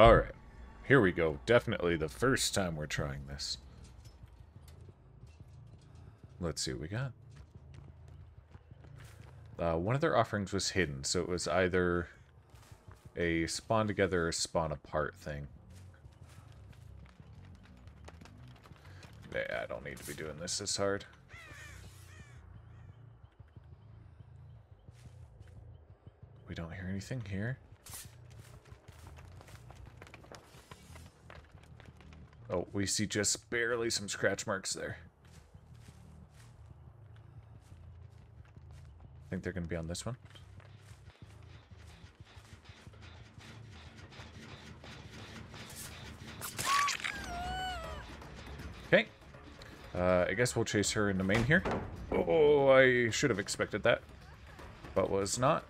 Alright. Here we go. Definitely the first time we're trying this. Let's see what we got. Uh, one of their offerings was hidden, so it was either a spawn together or spawn apart thing. Yeah, I don't need to be doing this this hard. We don't hear anything here. Oh, we see just barely some scratch marks there. I think they're going to be on this one. Okay. Uh, I guess we'll chase her in the main here. Oh, I should have expected that, but was not.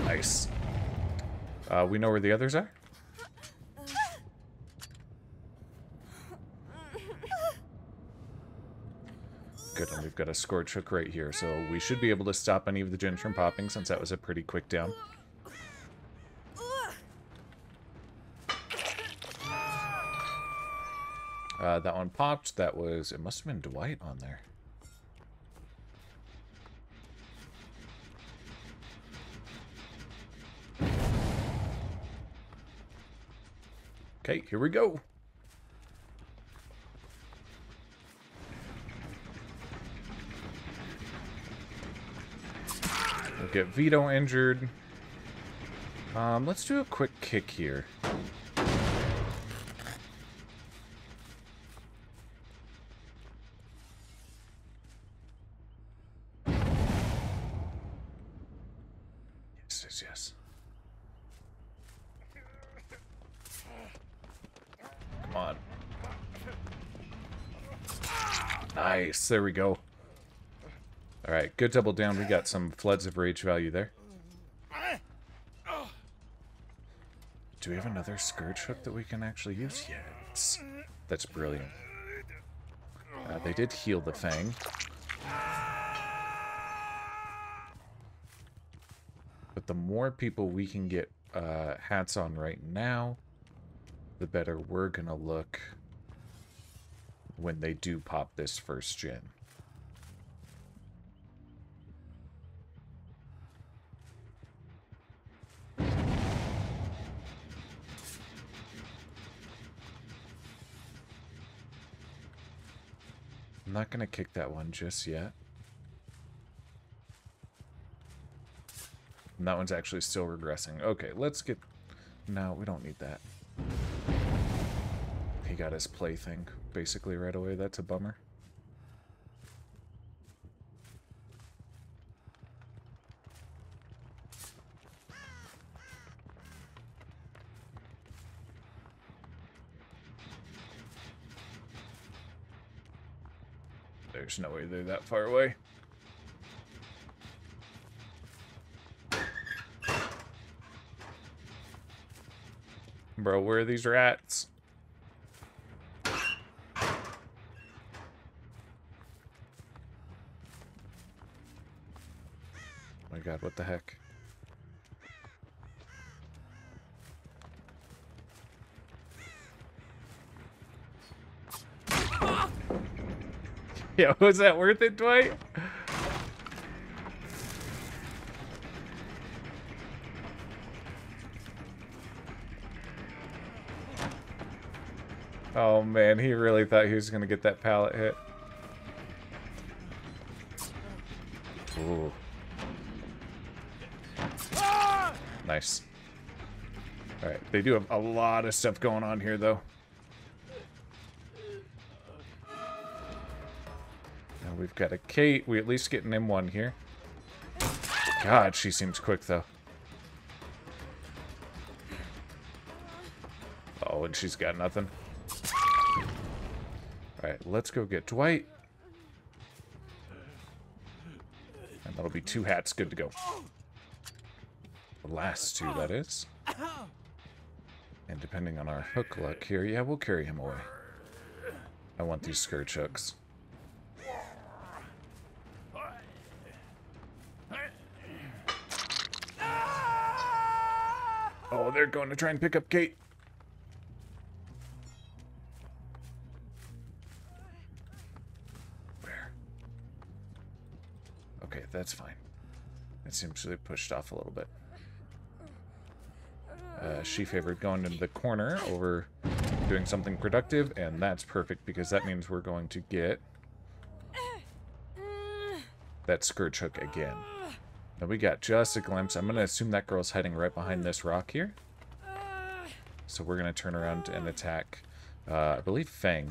Nice. Uh, we know where the others are? Good, and we've got a Scourge Hook right here, so we should be able to stop any of the gens from popping since that was a pretty quick down. Uh, that one popped. That was... It must have been Dwight on there. Okay, here we go. We'll get Vito injured. Um, let's do a quick kick here. There we go. Alright, good double down. We got some Floods of Rage value there. Do we have another Scourge Hook that we can actually use? Yes. That's brilliant. Uh, they did heal the Fang. But the more people we can get uh, hats on right now, the better we're going to look when they do pop this first gen. I'm not going to kick that one just yet. And that one's actually still regressing. Okay, let's get... No, we don't need that. He got his plaything basically right away. That's a bummer. There's no way they're that far away. Bro, where are these rats? My god, what the heck? Yeah, was that worth it, Dwight? Oh man, he really thought he was gonna get that pallet hit. Nice. Alright, they do have a lot of stuff going on here though. Now we've got a Kate. We at least get an M1 here. God, she seems quick though. Oh, and she's got nothing. Alright, let's go get Dwight. And that'll be two hats good to go. The last two, that is. And depending on our hook luck here, yeah, we'll carry him away. I want these Scourge Hooks. Oh, they're going to try and pick up Kate. Where? Okay, that's fine. It seems to have pushed off a little bit. Uh, she favored going into the corner over doing something productive, and that's perfect because that means we're going to get that scourge hook again. Now we got just a glimpse. I'm going to assume that girl's hiding right behind this rock here. So we're going to turn around and attack, uh, I believe, Fang.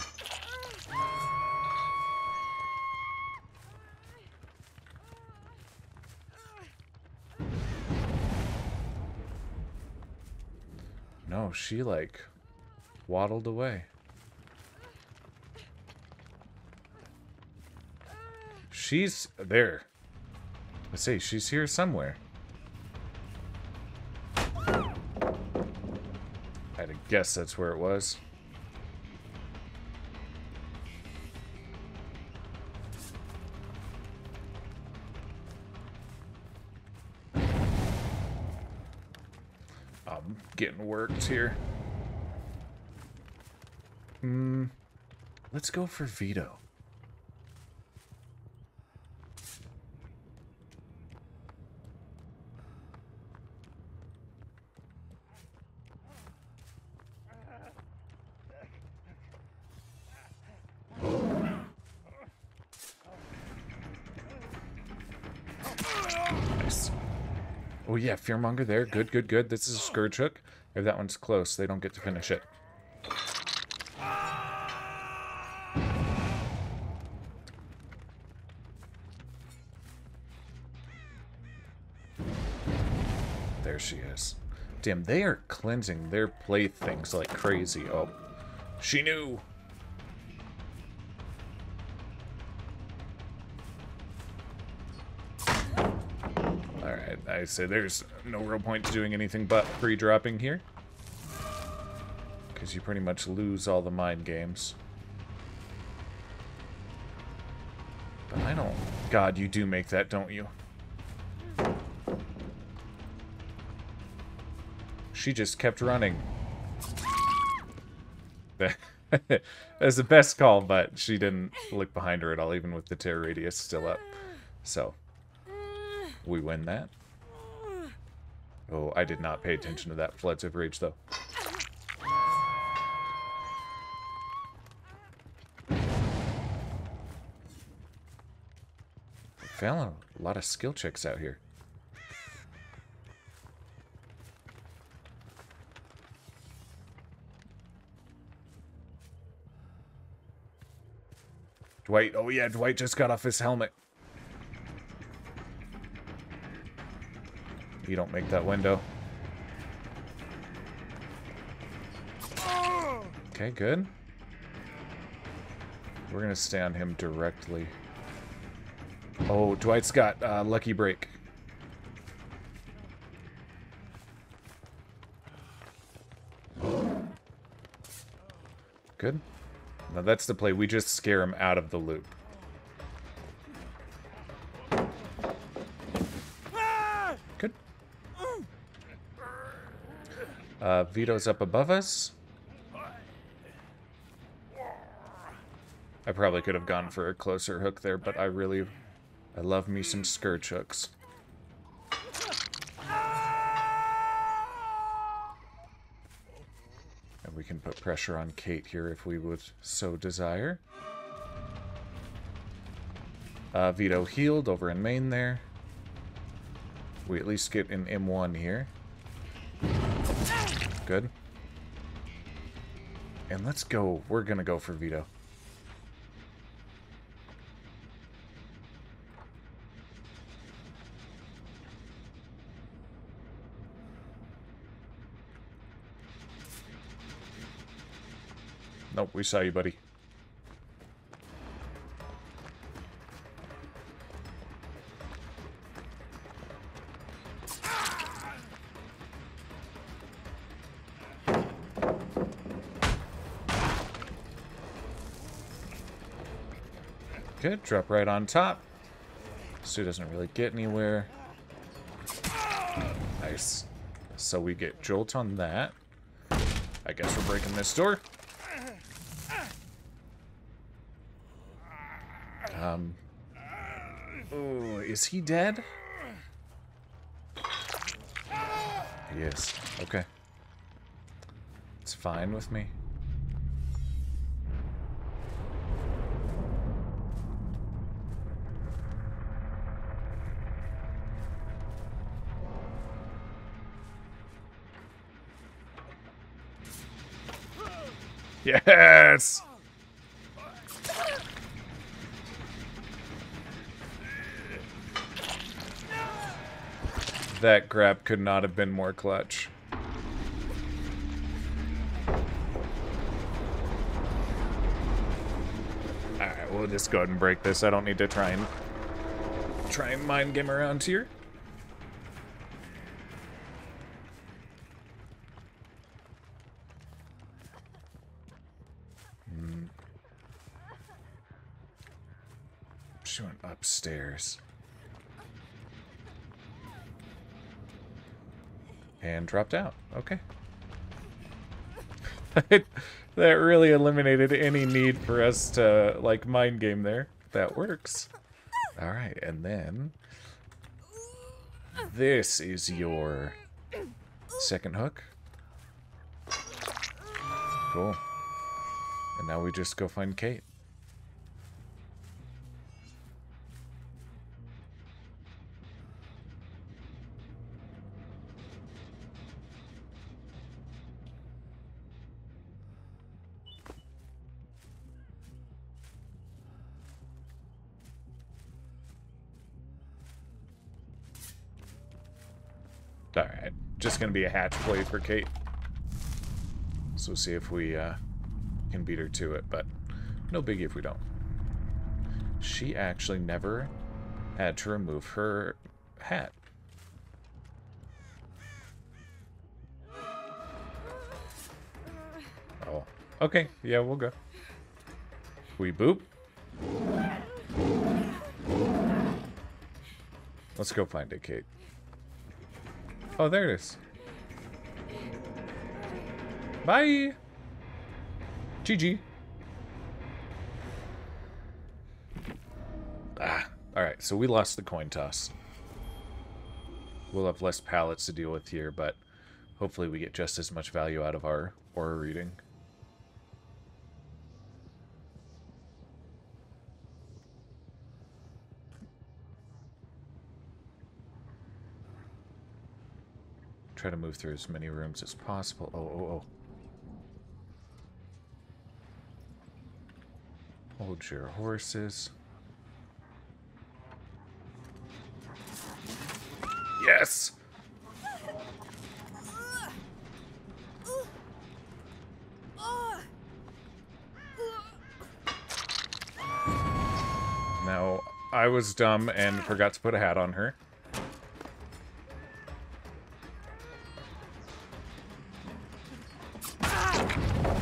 No, she, like, waddled away. She's there. I say, she's here somewhere. I'd guess that's where it was. Getting worked here. Hmm. Let's go for Vito. Yeah, Fearmonger there. Good, good, good. This is a Scourge Hook. If that one's close, they don't get to finish it. There she is. Damn, they are cleansing their playthings like crazy. Oh, she knew. I say there's no real point to doing anything but pre-dropping here. Because you pretty much lose all the mind games. But I don't... God, you do make that, don't you? She just kept running. That's the best call, but she didn't look behind her at all, even with the terror radius still up. So, we win that. Oh, I did not pay attention to that Floods of Rage, though. Failing a lot of skill checks out here. Dwight, oh yeah, Dwight just got off his helmet. You don't make that window. Okay, good. We're gonna stay on him directly. Oh, Dwight's got uh, Lucky Break. Good. Now that's the play. We just scare him out of the loop. Uh, Vito's up above us. I probably could have gone for a closer hook there, but I really... I love me some Scourge hooks. And we can put pressure on Kate here if we would so desire. Uh, Vito healed over in main there. We at least get an M1 here. Good. And let's go. We're going to go for Vito. Nope, we saw you, buddy. Good, drop right on top. Sue doesn't really get anywhere. Nice. So we get Jolt on that. I guess we're breaking this door. Um. Oh, is he dead? Yes. Okay. Fine with me. Yes! That grab could not have been more clutch. We'll just go ahead and break this. I don't need to try and try and mind game around here. Hmm. She went upstairs. And dropped out. Okay. That really eliminated any need for us to, like, mind game there. That works. Alright, and then... This is your second hook. Cool. And now we just go find Kate. Just gonna be a hatch play for Kate. So see if we uh, can beat her to it, but no biggie if we don't. She actually never had to remove her hat. Oh, okay, yeah, we'll go. We boop. Let's go find it, Kate. Oh, there it is. Bye. GG. Ah, alright, so we lost the coin toss. We'll have less pallets to deal with here, but hopefully we get just as much value out of our aura reading. Try to move through as many rooms as possible. Oh, oh, oh. Hold your horses. Yes! Now, I was dumb and forgot to put a hat on her.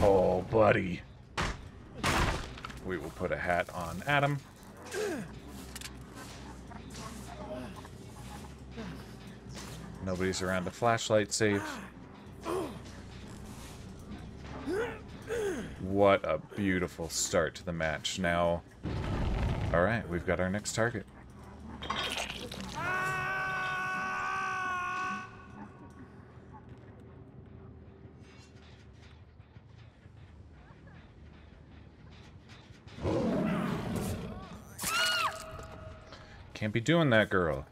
Oh, buddy. We will put a hat on Adam. Nobody's around a flashlight safe. What a beautiful start to the match. Now, alright, we've got our next target. Be doing that, girl.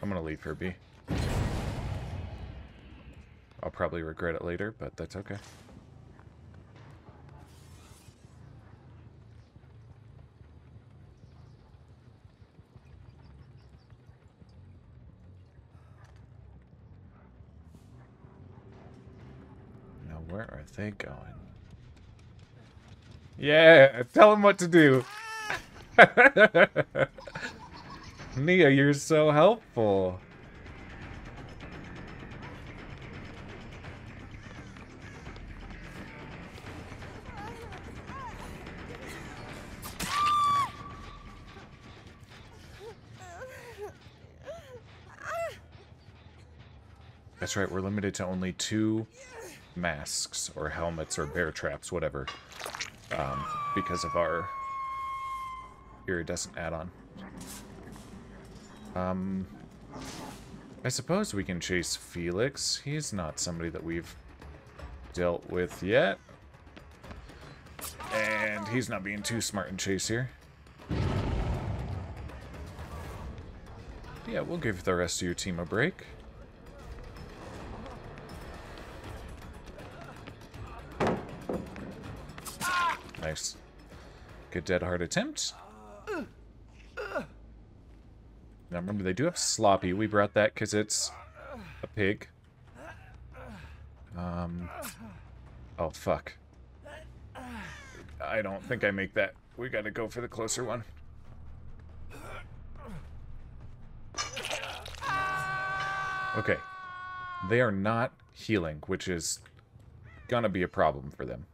I'm gonna leave her be. I'll probably regret it later, but that's okay. Now, where are they going? Yeah, tell him what to do. Nea, you're so helpful. That's right, we're limited to only two masks or helmets or bear traps, whatever um, because of our iridescent add-on. Um, I suppose we can chase Felix. He's not somebody that we've dealt with yet. And he's not being too smart in chase here. Yeah, we'll give the rest of your team a break. Nice. Good dead hard attempt. Now remember, they do have sloppy. We brought that because it's a pig. Um. Oh, fuck. I don't think I make that. We gotta go for the closer one. Okay. They are not healing, which is gonna be a problem for them.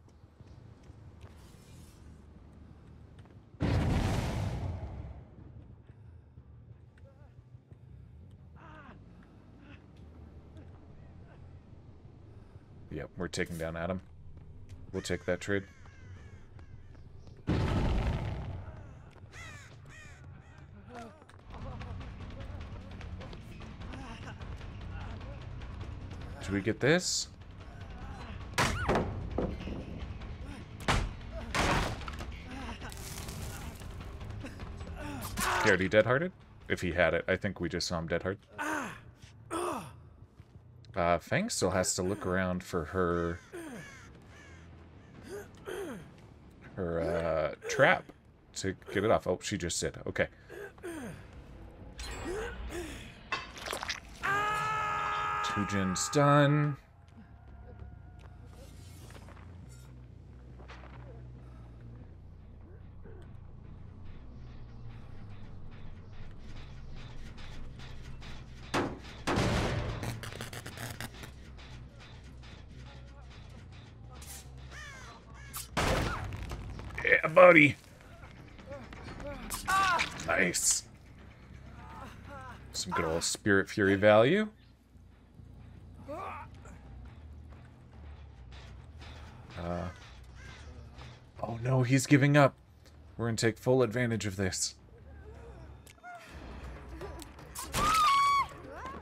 Yep, we're taking down Adam. We'll take that trade. Do we get this? Garrett, he dead-hearted? If he had it. I think we just saw him dead-hard. Uh, Fang still has to look around for her... Her, uh, trap to get it off. Oh, she just did. Okay. Tujin's done. Yeah, buddy. Nice. Some good old Spirit Fury value. Uh, oh no, he's giving up. We're gonna take full advantage of this.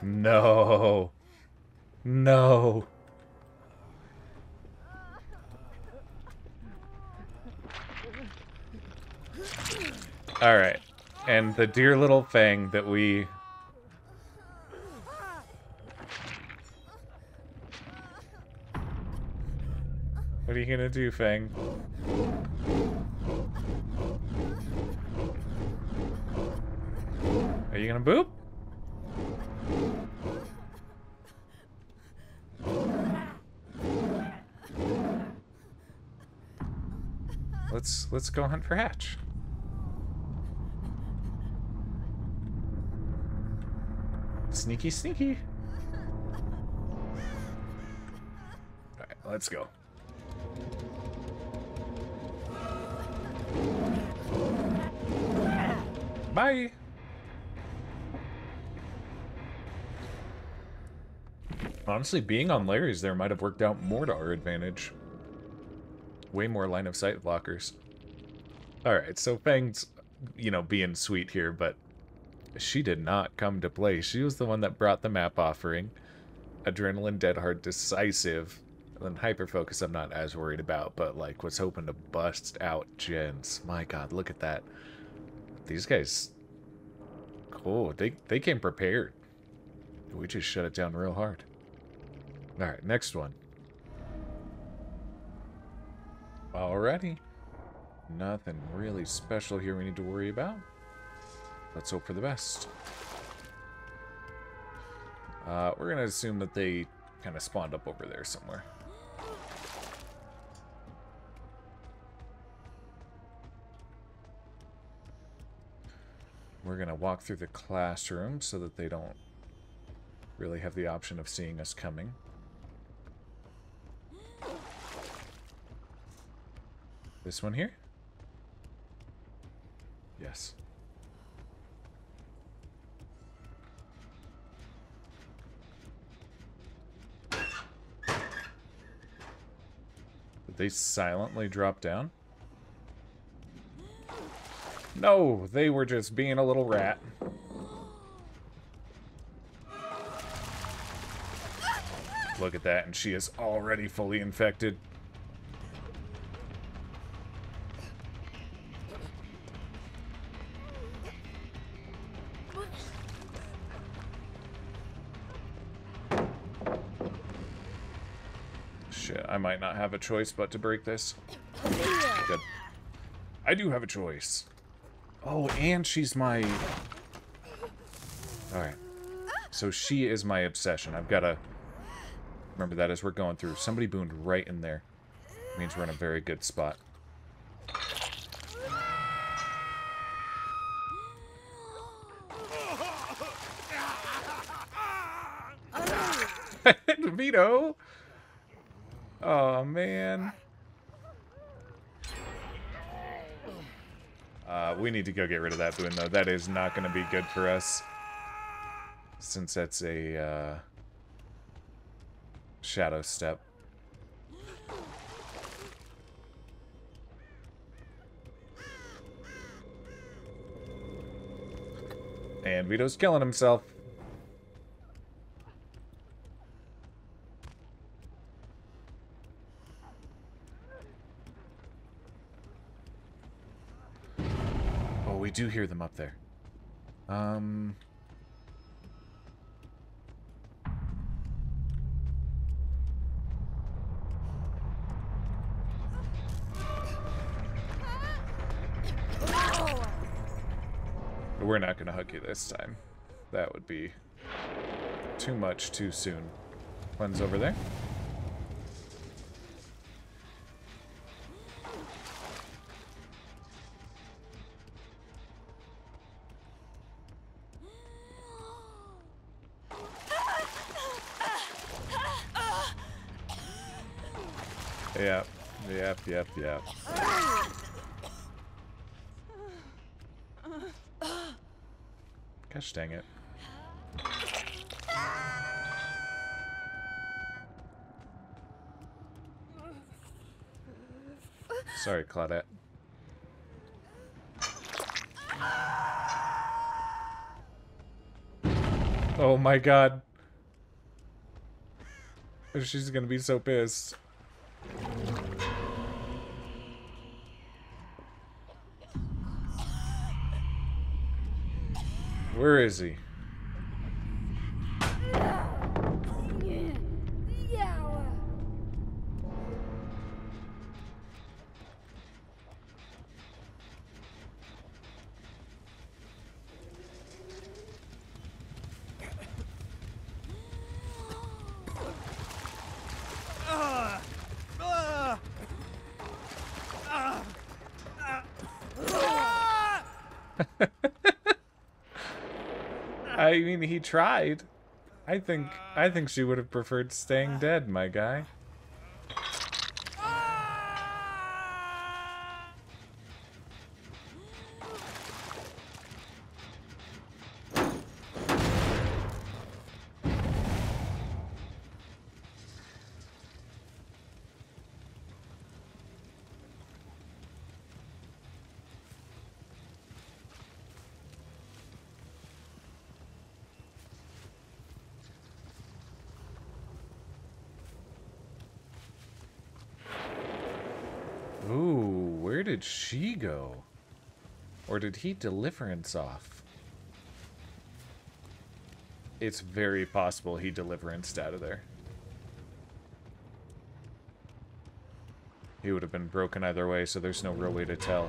No. No. Alright. And the dear little thing that we... What are you gonna do, Fang? Are you gonna boop? Let's let's go hunt for Hatch. Sneaky, sneaky. Alright, let's go. Bye! Honestly, being on Lery's there might have worked out more to our advantage. Way more line of sight blockers. Alright, so Fang's, you know, being sweet here, but she did not come to play. She was the one that brought the map offering. Adrenaline, Dead Hard, Decisive. And then Hyper Focus I'm not as worried about, but like was hoping to bust out gens. My god, look at that. These guys cool. They they came prepared. We just shut it down real hard. Alright, next one. Alrighty. Nothing really special here we need to worry about. Let's hope for the best. Uh, we're going to assume that they kind of spawned up over there somewhere. We're going to walk through the classroom so that they don't really have the option of seeing us coming. This one here? Yes. They silently drop down? No, they were just being a little rat. Look at that, and she is already fully infected. Might not have a choice but to break this. Good. I do have a choice. Oh, and she's my... Alright. So she is my obsession. I've got to remember that as we're going through. Somebody booned right in there. Means we're in a very good spot. Vito! Oh, man. Uh, we need to go get rid of that boon, though. That is not going to be good for us. Since that's a, uh, Shadow Step. And Vito's killing himself. Do hear them up there. Um... We're not going to hug you this time. That would be too much too soon. One's over there. Yep, yep. Gosh dang it. Sorry, Claudette. Oh my god. She's gonna be so pissed. Where is he? I mean, he tried. I think I think she would have preferred staying ah. dead, my guy. Ooh, where did she go? Or did he deliverance off? It's very possible he deliverance out of there. He would have been broken either way, so there's no real way to tell.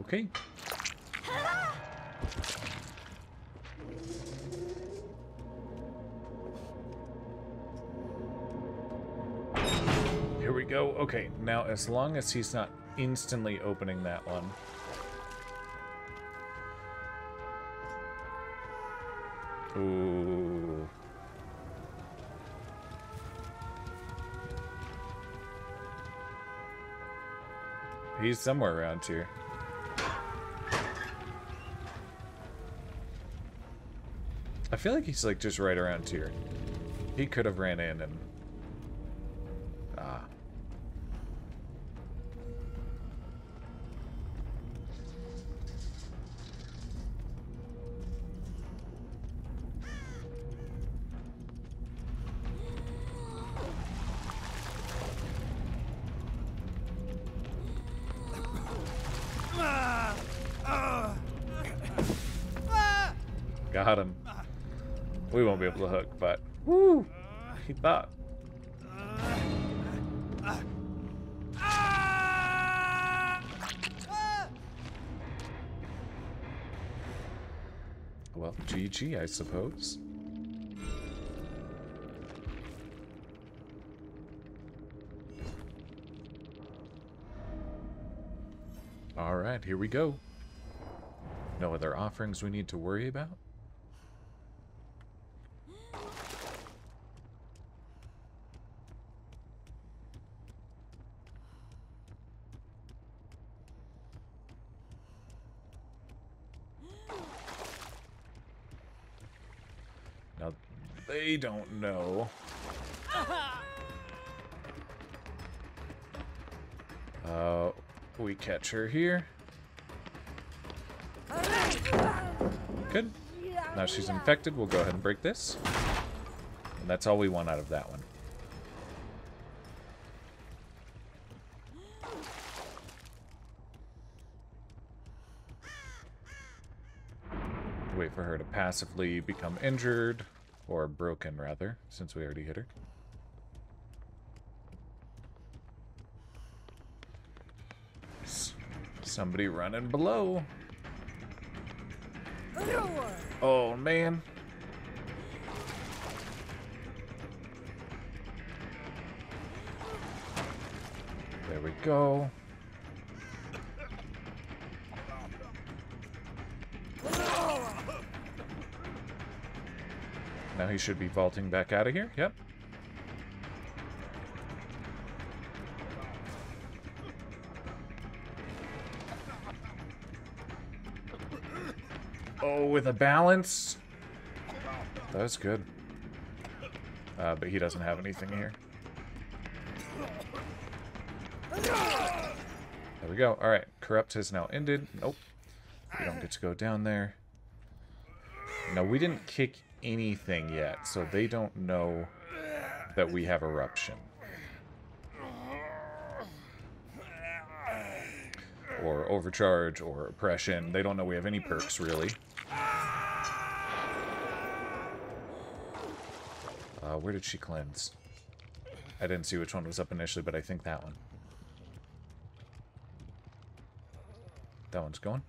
Okay. Okay, now as long as he's not instantly opening that one. Ooh. he's somewhere around here. I feel like he's like just right around here. He could have ran in and... Got him. We won't be able to hook, but... Woo! He thought. Well, GG, I suppose. Alright, here we go. No other offerings we need to worry about? Now, they don't know. Uh, we catch her here. Good. Now she's infected. We'll go ahead and break this. And that's all we want out of that one. Wait for her to passively become injured, or broken rather, since we already hit her. S- Somebody running below. Oh man. There we go. Now he should be vaulting back out of here. Yep. Oh, with a balance. That was good. Uh, but he doesn't have anything here. There we go. Alright, Corrupt has now ended. Nope. We don't get to go down there. No, we didn't kick anything yet, so they don't know that we have Eruption. Or Overcharge, or Oppression. They don't know we have any perks, really. Uh, where did she cleanse? I didn't see which one was up initially, but I think that one. That one's going.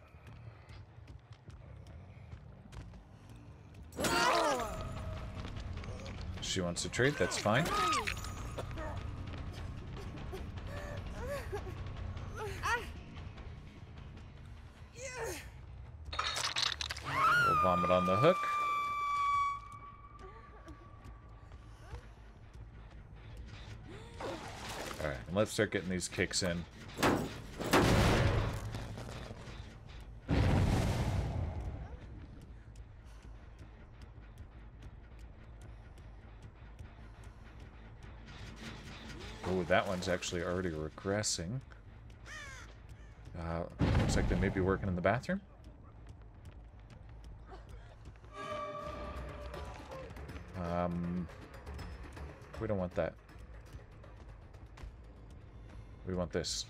She wants to trade, that's fine. We'll vomit on the hook. Alright, let's start getting these kicks in. Oh, that one's actually already regressing. Uh, looks like they may be working in the bathroom. Um, we don't want that. We want this.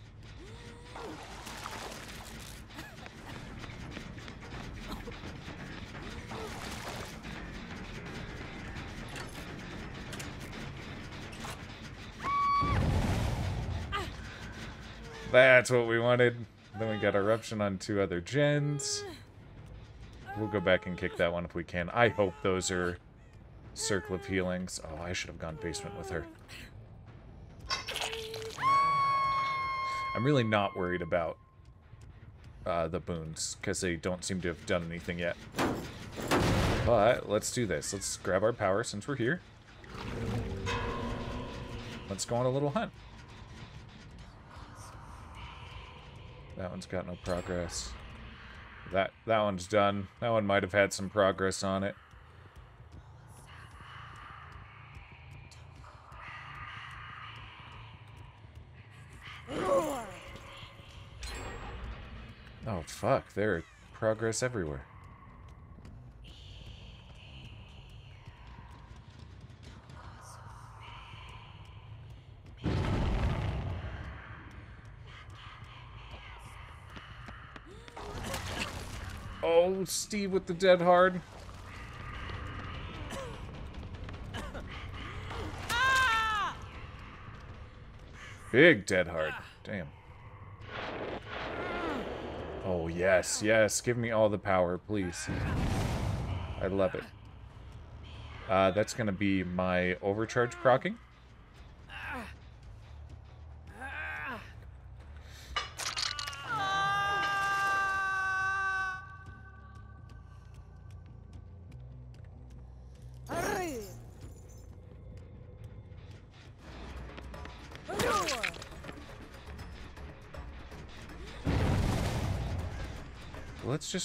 That's what we wanted. Then we got eruption on two other gens. We'll go back and kick that one if we can. I hope those are circle of healings. Oh, I should have gone basement with her. I'm really not worried about uh, the boons, because they don't seem to have done anything yet. But, let's do this. Let's grab our power since we're here. Let's go on a little hunt. That one's got no progress. That that one's done. That one might have had some progress on it. Oh fuck, there progress everywhere. Oh, Steve with the dead hard. Big dead hard. Damn. Oh, yes, yes. Give me all the power, please. I love it. Uh, that's going to be my overcharge procking.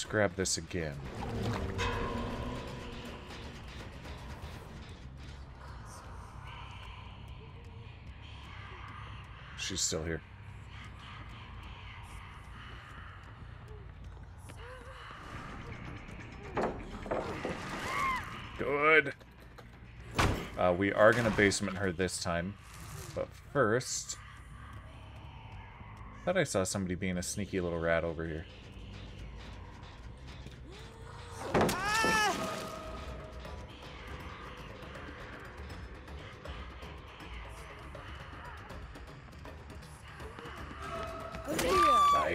Just grab this again. She's still here. Good. Uh, we are going to basement her this time. But first... I thought I saw somebody being a sneaky little rat over here.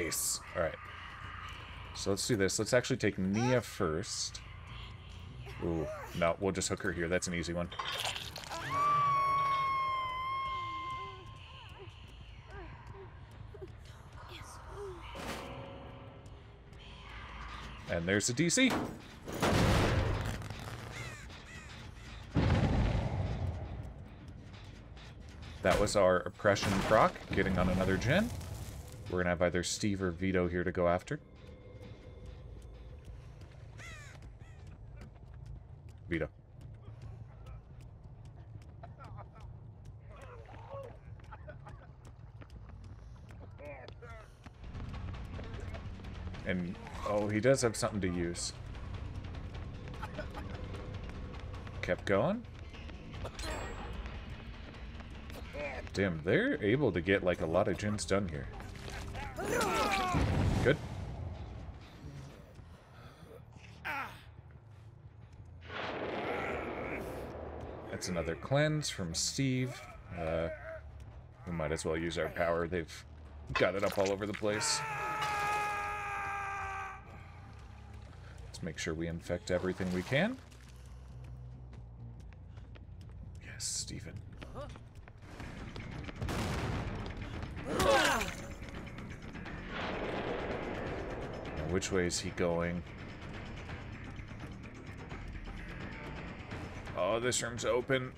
Nice. Alright. So let's do this. Let's actually take Nea first. Ooh, no, we'll just hook her here. That's an easy one. And there's the DC. That was our oppression proc, getting on another gen. We're gonna have either Steve or Vito here to go after. Vito. And, oh, he does have something to use. Kept going. Damn, they're able to get, like, a lot of gens done here. Good. That's another cleanse from Steve. Uh, we might as well use our power. They've got it up all over the place. Let's make sure we infect everything we can. Which way is he going? Oh, this room's open.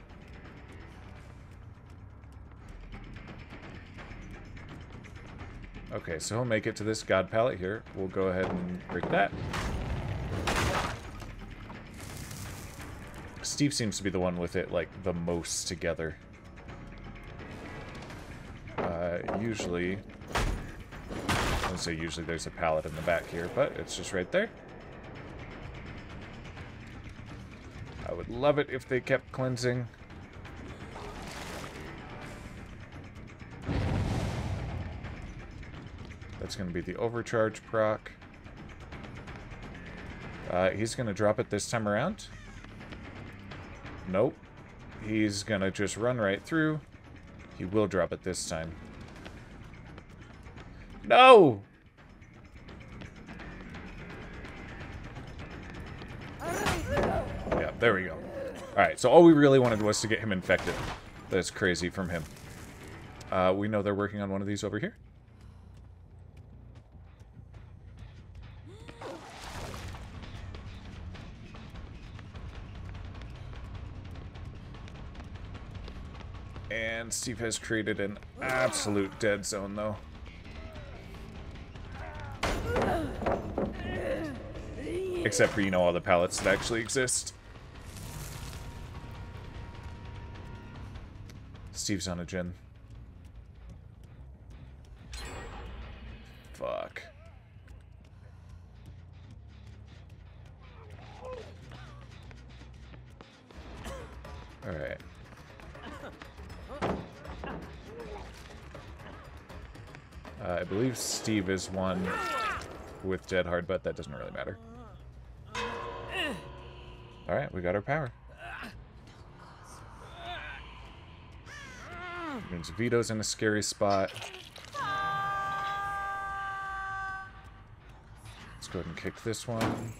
Okay, so he'll make it to this god pallet here. We'll go ahead and break that. Steve seems to be the one with it, like, the most together. Uh, usually... Say usually there's a pallet in the back here, but it's just right there. I would love it if they kept cleansing. That's going to be the overcharge proc. Uh, he's going to drop it this time around. Nope. He's going to just run right through. He will drop it this time. No! There we go. Alright, so all we really wanted was to get him infected. That's crazy from him. Uh, we know they're working on one of these over here. And Steve has created an absolute dead zone, though. Except for, you know, all the pallets that actually exist. Steve's on a gen. Fuck. Alright. Uh, I believe Steve is one with Dead Hard, but that doesn't really matter. Alright, we got our power. Means Vito's in a scary spot. Let's go ahead and kick this one.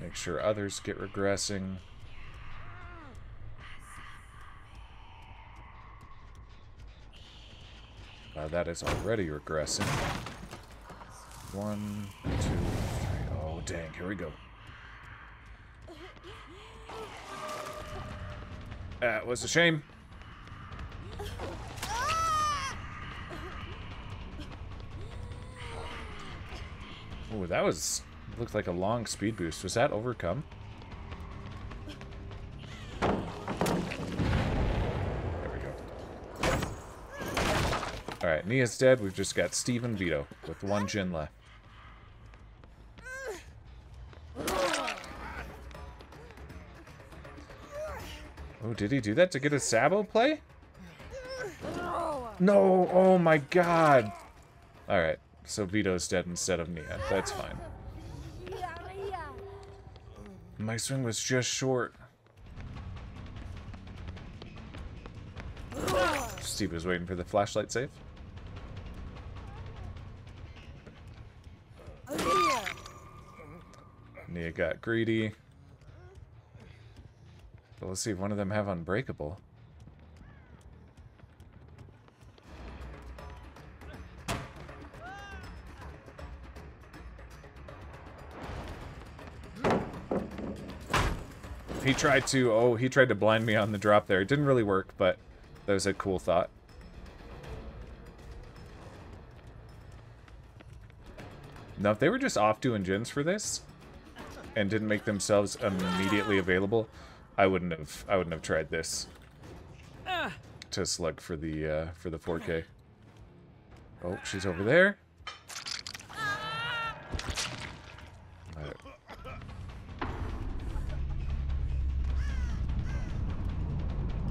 Make sure others get regressing. Uh, that is already regressing. One, two, three. Oh, dang. Here we go. That was a shame. Oh, that was... Looked like a long speed boost. Was that overcome? There we go. Alright, Nea's dead. We've just got Steve and Vito with one gen left. Oh, did he do that to get a Sabo play? No! Oh my god! Alright, so Vito's dead instead of Nea. That's fine. My swing was just short. Steve was waiting for the flashlight save. Nea got greedy. But let's see if one of them have Unbreakable. He tried to, oh, he tried to blind me on the drop there. It didn't really work, but that was a cool thought. Now, if they were just off doing gens for this, and didn't make themselves immediately available, I wouldn't have I wouldn't have tried this to slug for the uh, for the 4K. Oh, she's over there.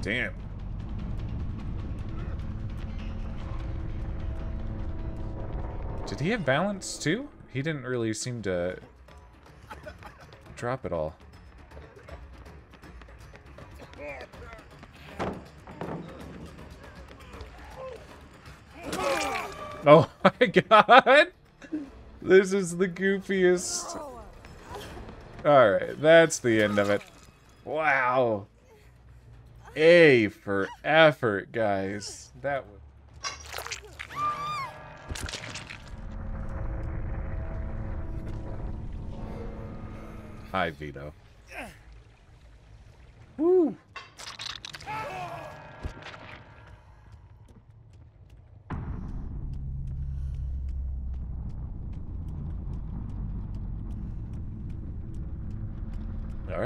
Damn. Did he have balance too? He didn't really seem to drop it all. Oh my god! This is the goofiest. Alright, that's the end of it. Wow. A for effort, guys. That was... Hi, Vito. Woo!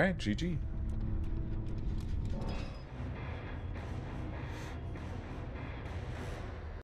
All right, GG.